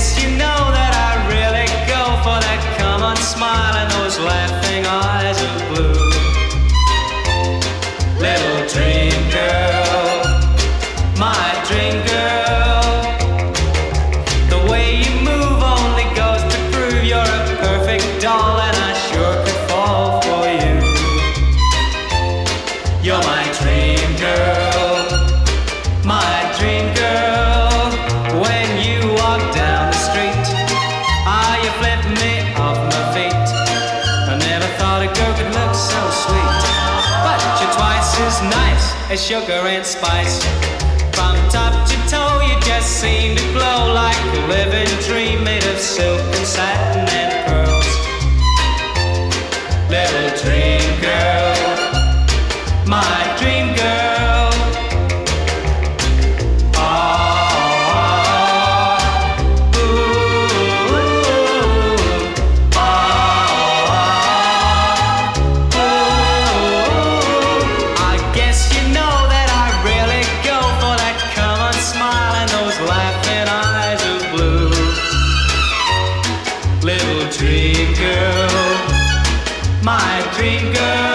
Yes, you know. as nice as sugar and spice. From top to toe, you just seem to glow like a living dream made of silk and satin and pearls. Little dream girl, my dream girl, my dream girl.